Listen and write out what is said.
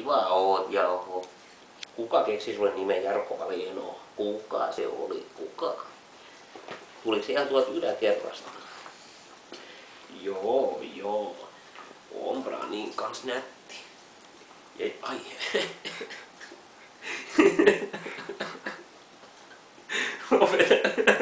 kiva oot ja oho. Kuka keksi sulle nimen Jarkko Valieno? Kuka se oli? Kuka? Tuliko se ihan tuolta yläkerrasta? Joo, joo. Ombra niin kans nätti. Ja, ai. Lopetan.